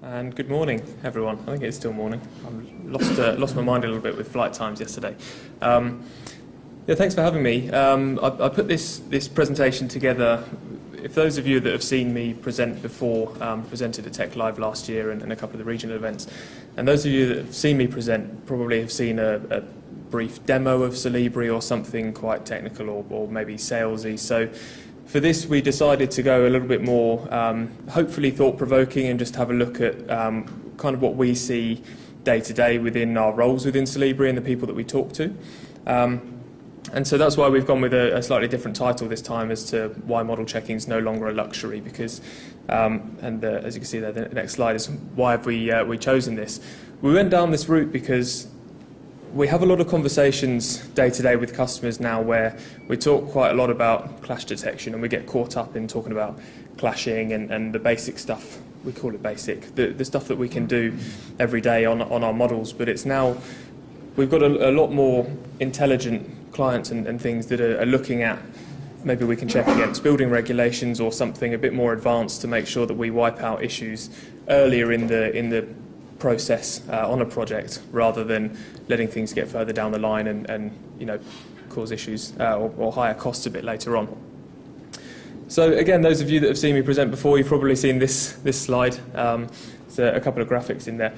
And good morning, everyone. I think it's still morning. I lost uh, lost my mind a little bit with flight times yesterday. Um, yeah, thanks for having me. Um, I, I, put this this presentation together. If those of you that have seen me present before, um, presented at Tech Live last year and, and, a couple of the regional events, and those of you that have seen me present probably have seen a, a brief demo of Solibri or something quite technical or, or maybe salesy. So for this, we decided to go a little bit more, um, hopefully thought-provoking, and just have a look at um, kind of what we see day to day within our roles within Solibri and the people that we talk to. Um, and so that's why we've gone with a, a, slightly different title this time as to why model checking is no longer a luxury. Because, um, and uh, as you can see there, the next slide is why have we uh, we chosen this? We went down this route because we have a lot of conversations day to day with customers now where we talk quite a lot about clash detection and we get caught up in talking about clashing and, and the basic stuff. We call it basic, the, the stuff that we can do every day on, on our models. But it's now, we've got a, a lot more intelligent clients and, and things that are, are looking at maybe we can check against building regulations or something a bit more advanced to make sure that we wipe out issues earlier in the in the process uh, on a project rather than letting things get further down the line and, and you know cause issues uh, or, or, higher costs a bit later on. So again, those of you that have seen me present before, you've probably seen this this slide. Um, there's a couple of graphics in there.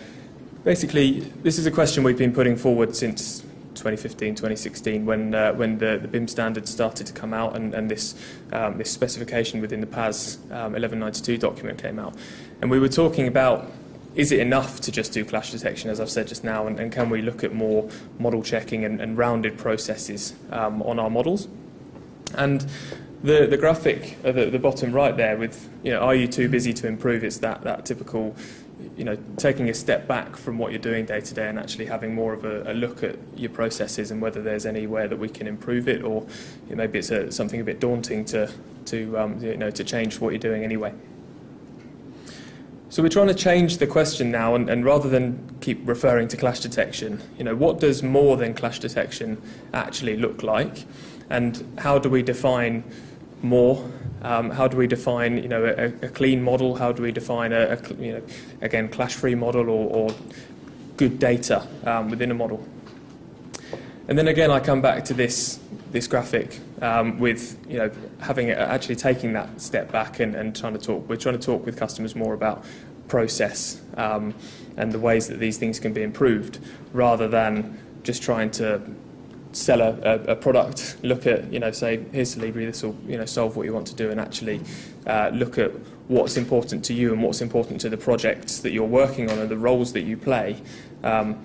Basically, this is a question we've been putting forward since 2015, 2016, when uh, when the, the BIM standards started to come out and, and this um, this specification within the PAS um, 1192 document came out, and we were talking about is it enough to just do clash detection, as I've said just now, and, and can we look at more model checking and, and rounded processes um, on our models? And the, the graphic at the, the bottom right there with, you know, are you too busy to improve? It's that, that typical, you know, taking a step back from what you're doing day to day and actually having more of a, a look at your processes and whether there's anywhere that we can improve it or you know, maybe it's a, something a bit daunting to, to, um, you know, to change what you're doing anyway. So we're trying to change the question now, and, and, rather than keep referring to clash detection, you know, what does more than clash detection actually look like, and how do we define more? Um, how do we define, you know, a, a clean model? How do we define a, a you know, again, clash-free model or, or, good data um, within a model? And then again, I come back to this this graphic um, with you know having actually taking that step back and, and trying to talk. We're trying to talk with customers more about process um, and the ways that these things can be improved, rather than just trying to sell a, a, a product. Look at you know say here's Solibri, this will you know solve what you want to do, and actually uh, look at what's important to you and what's important to the projects that you're working on and the roles that you play. Um,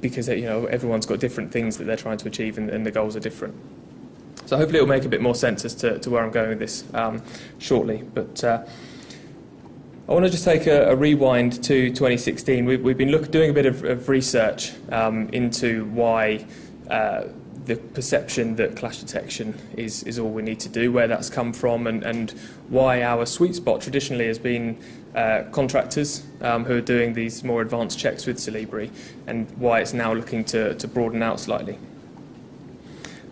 because you know everyone's got different things that they're trying to achieve and, and the goals are different. So hopefully it will make a bit more sense as to, to where I'm going with this um, shortly. But uh, I want to just take a, a rewind to 2016. We've, we've been look, doing a bit of, of research um, into why uh, the perception that clash detection is, is all we need to do, where that's come from, and, and why our sweet spot traditionally has been uh, contractors um, who are doing these more advanced checks with Solibri, and why it's now looking to, to broaden out slightly.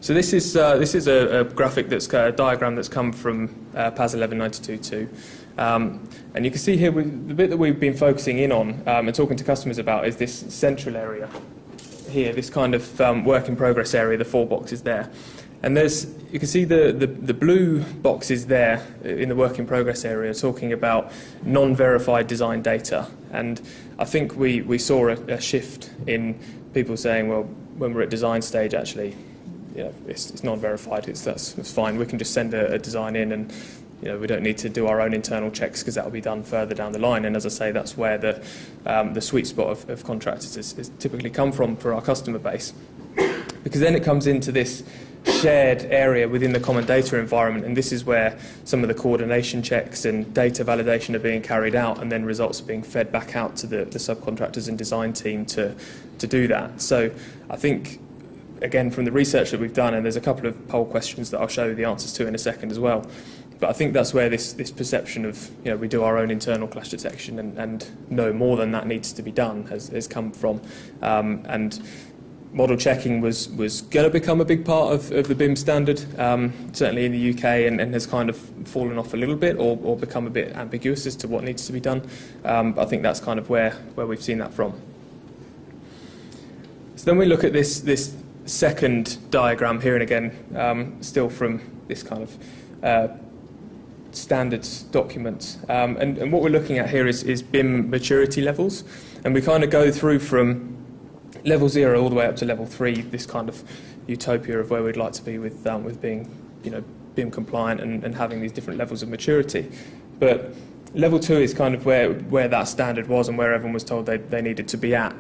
So this is, uh, this is a, a, graphic that's a diagram that's come from uh, PAS 1192.2. Um, and you can see here the bit that we've been focusing in on um, and talking to customers about is this central area here, this kind of um, work in progress area, the four boxes there. And there's, you can see the, the, the, blue boxes there in the work in progress area talking about non-verified design data. And I think we, we saw a, a, shift in people saying, well, when we're at design stage, actually, you know, it's, it's non-verified, it's, that's, that's fine. We can just send a, a design in and you know, we don't need to do our own internal checks because that will be done further down the line. And as I say, that's where the, um, the sweet spot of, of contractors is, is typically come from for our customer base. Because then it comes into this shared area within the common data environment, and this is where some of the coordination checks and data validation are being carried out, and then results are being fed back out to the, the subcontractors and design team to, to do that. So I think, again, from the research that we've done, and there's a couple of poll questions that I'll show you the answers to in a second as well, but I think that's where this, this perception of, you know, we do our own internal clash detection and, and no more than that needs to be done has, has come from. Um, and model checking was, was going to become a big part of, of the BIM standard, um, certainly in the UK, and, and, has kind of fallen off a little bit or, or become a bit ambiguous as to what needs to be done. Um, but I think that's kind of where, where we've seen that from. So then we look at this, this second diagram here, and again, um, still from this kind of uh, standards document. Um, and, and, what we're looking at here is, is BIM maturity levels. And we kind of go through from level zero all the way up to level three, this kind of utopia of where we'd like to be with, um, with being, you know, BIM compliant and, and having these different levels of maturity. But level two is kind of where, where that standard was and where everyone was told they, they needed to be at.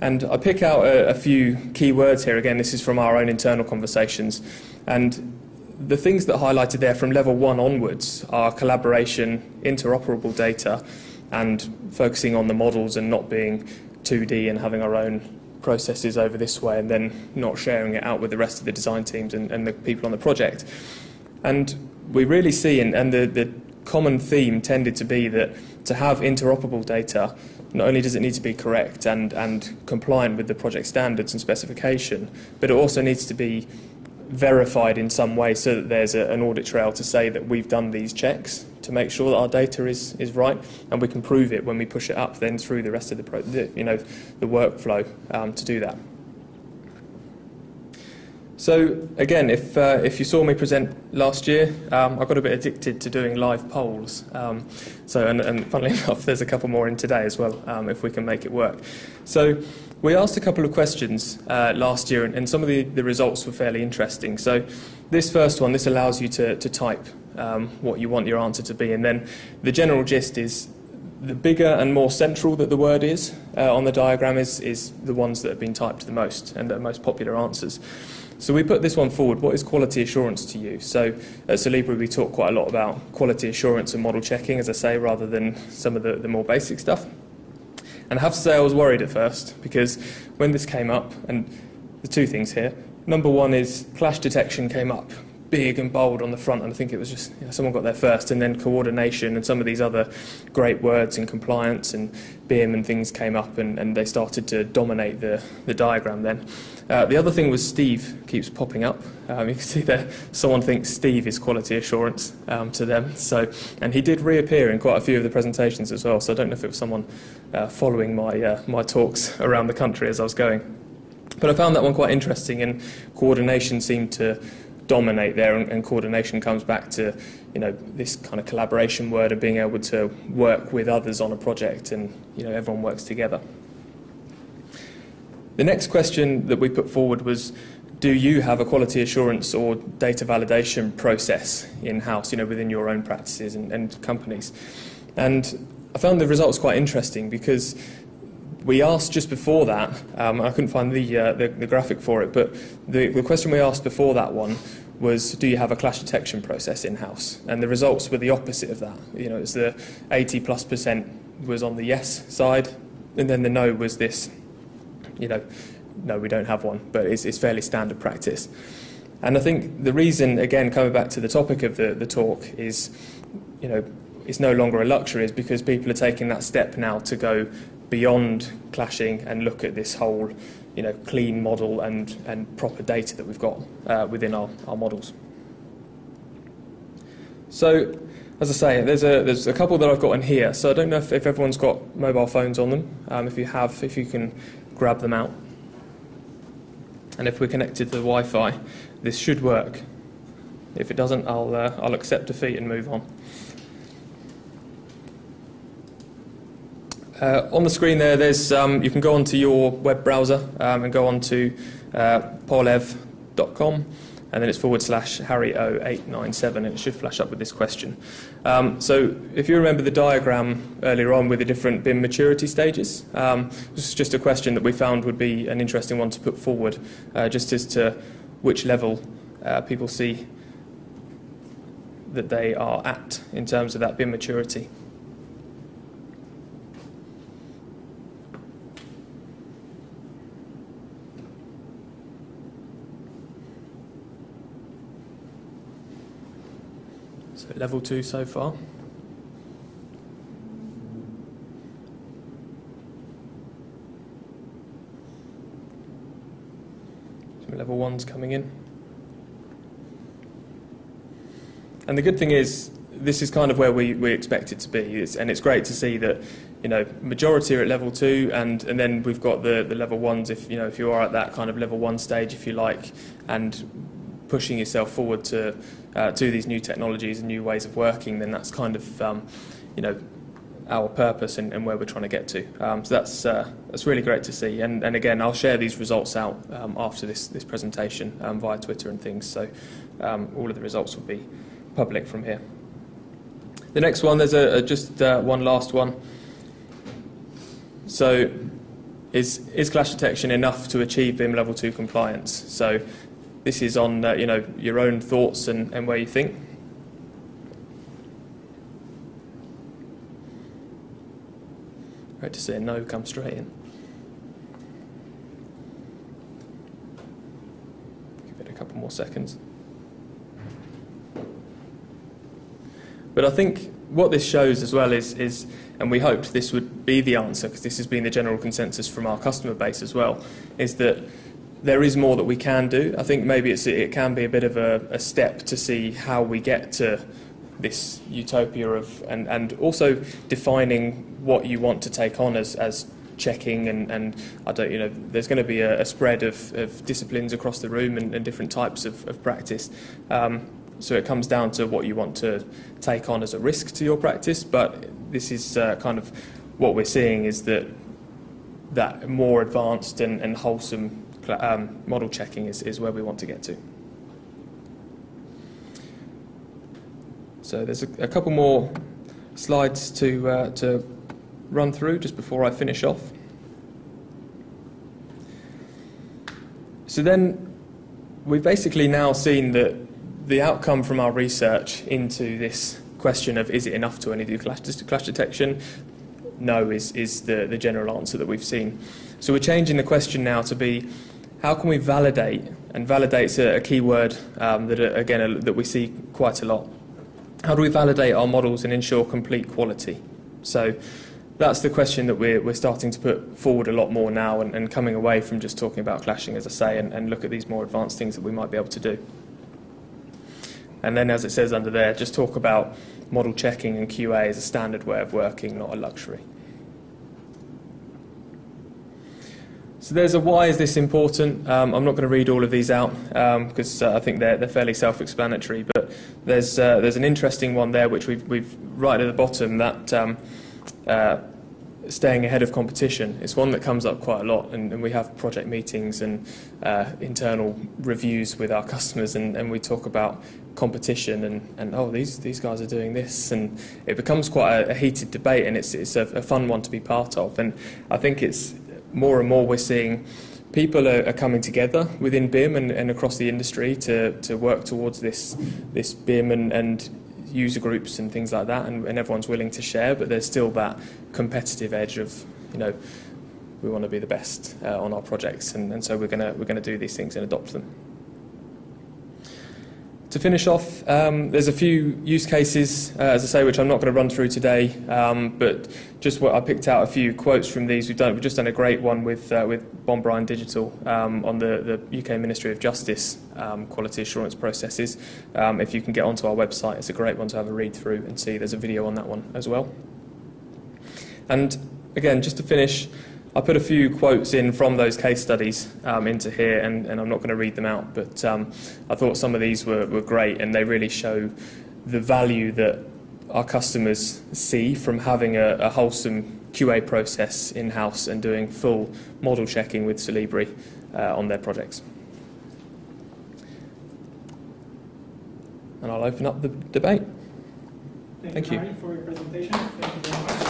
And I pick out a, a few key words here. Again, this is from our own internal conversations. And the things that are highlighted there from level one onwards are collaboration, interoperable data, and focusing on the models and not being 2D and having our own processes over this way and then not sharing it out with the rest of the design teams and, and the people on the project. And we really see, and, and the, the common theme tended to be that to have interoperable data, not only does it need to be correct and, and compliant with the project standards and specification, but it also needs to be verified in some way so that there's a, an audit trail to say that we've done these checks to make sure that our data is, is right, and we can prove it when we push it up then through the rest of the, pro- the you know the workflow um, to do that. So again, if uh, if you saw me present last year, um, I got a bit addicted to doing live polls. Um, so and, and funnily enough, there's a couple more in today as well, um, if we can make it work. So we asked a couple of questions uh, last year, and, and some of the, the results were fairly interesting. So this first one, this allows you to, to type um, what you want your answer to be. And then the general gist is the bigger and more central that the word is uh, on the diagram is, is the ones that have been typed the most and the most popular answers. So we put this one forward. What is quality assurance to you? So at Solibri we talk quite a lot about quality assurance and model checking, as I say, rather than some of the, the more basic stuff. And I have to say I was worried at first because when this came up, and the two things here, number one is clash detection came up big and bold on the front, and I think it was just you know, someone got there first, and then coordination and some of these other great words and compliance and BIM and things came up, and, and they started to dominate the, the diagram then. Uh, the other thing was Steve keeps popping up. Um, you can see there, someone thinks Steve is quality assurance um, to them. So, and he did reappear in quite a few of the presentations as well. So I don't know if it was someone uh, following my uh, my talks around the country as I was going. But I found that one quite interesting, and coordination seemed to dominate there, and, and, coordination comes back to you know this kind of collaboration word of being able to work with others on a project, and you know everyone works together. The next question that we put forward was. Do you have a quality assurance or data validation process in house, you know, within your own practices and, and companies? And I found the results quite interesting because we asked just before that, um, I couldn't find the, uh, the, the, graphic for it, but the, the question we asked before that one was, do you have a clash detection process in-house? And the results were the opposite of that. You know, it's the 80 plus percent was on the yes side, and then the no was this, you know, no, we don't have one, but it's, it's fairly standard practice. And I think the reason, again, coming back to the topic of the, the talk, is, you know, it's no longer a luxury, is because people are taking that step now to go beyond clashing and look at this whole you know, clean model and, and proper data that we've got uh, within our, our models. So, as I say, there's a, there's a couple that I've got in here. So I don't know if, if everyone's got mobile phones on them. Um, if you have, if you can grab them out. And if we're connected to the Wi-Fi, this should work. If it doesn't, I'll, uh, I'll accept defeat and move on. Uh, on the screen there, there's um, you can go onto your web browser um, and go onto uh, pollev.com and then it's forward slash Harry 0897 and it should flash up with this question. Um, so if you remember the diagram earlier on with the different BIM maturity stages, um, this is just a question that we found would be an interesting one to put forward uh, just as to which level uh, people see that they are at in terms of that BIM maturity. Level two so far. Some level ones coming in. And the good thing is, this is kind of where we, we expect it to be, it's, and it's great to see that you know majority are at level two, and, and then we've got the, the level ones. If you know if you are at that kind of level one stage, if you like, and pushing yourself forward to uh, to these new technologies and new ways of working, then that's kind of um, you know our purpose and, and, where we're trying to get to. Um, so that's uh, that's really great to see. And, and again, I'll share these results out um, after this this presentation um, via Twitter and things. So um, all of the results will be public from here. The next one, there's a, a just uh, one last one. So, is is clash detection enough to achieve BIM level two compliance? So, this is on uh, you know your own thoughts and, and where you think. Great to see a no come straight in. Give it a couple more seconds. But I think what this shows as well is, is and we hoped this would be the answer because this has been the general consensus from our customer base as well, is that there is more that we can do. I think maybe it can be a bit of a, a, step to see how we get to this utopia of, and, and also defining what you want to take on as, as checking and, and I don't, you know, there's going to be a, a spread of, of disciplines across the room and, and different types of, of practice. Um, so it comes down to what you want to take on as a risk to your practice. But this is uh, kind of what we're seeing is that that more advanced and, and wholesome um, model checking is, is where we want to get to. So there's a, a couple more slides to, uh, to run through just before I finish off. So then we've basically now seen that the outcome from our research into this question of is it enough to only do clash, clash detection, no is, is the, the general answer that we've seen. So we're changing the question now to be how can we validate, and validate's a, a key word um, that, uh, again, uh, that we see quite a lot. How do we validate our models and ensure complete quality? So that's the question that we're, we're starting to put forward a lot more now and, and coming away from just talking about clashing, as I say, and, and look at these more advanced things that we might be able to do. And then, as it says under there, just talk about model checking and QA as a standard way of working, not a luxury. So there's a why is this important. Um, I'm not going to read all of these out because um, uh, I think they're, they're fairly self-explanatory. But there's uh, there's an interesting one there which we've we've right at the bottom that um, uh, staying ahead of competition. It's one that comes up quite a lot, and, and we have project meetings and uh, internal reviews with our customers, and, and we talk about competition and, and oh these these guys are doing this, and it becomes quite a, a heated debate, and it's it's a, a, fun one to be part of, and I think it's more and more we're seeing. People are, are coming together within BIM and, and across the industry to, to work towards this this BIM and, and user groups and things like that, and, and everyone's willing to share, but there's still that competitive edge of, you know, we want to be the best uh, on our projects, and, and so we're going we're gonna do these things and adopt them. To finish off, um, there's a few use cases, uh, as I say, which I'm not going to run through today, um, but just what I picked out a few quotes from these. We've done, we've just done a great one with uh, with Bond Bryan Digital um, on the, the UK Ministry of Justice um, quality assurance processes. Um, if you can get onto our website, it's a great one to have a read through and see. There's a video on that one as well. And again, just to finish, I put a few quotes in from those case studies um, into here, and, and, I'm not going to read them out, but um, I thought some of these were, were great, and they really show the value that our customers see from having a, a wholesome QA process in-house and doing full model checking with Solibri uh, on their projects. And I'll open up the debate. Thank, Thank you, you. for your presentation.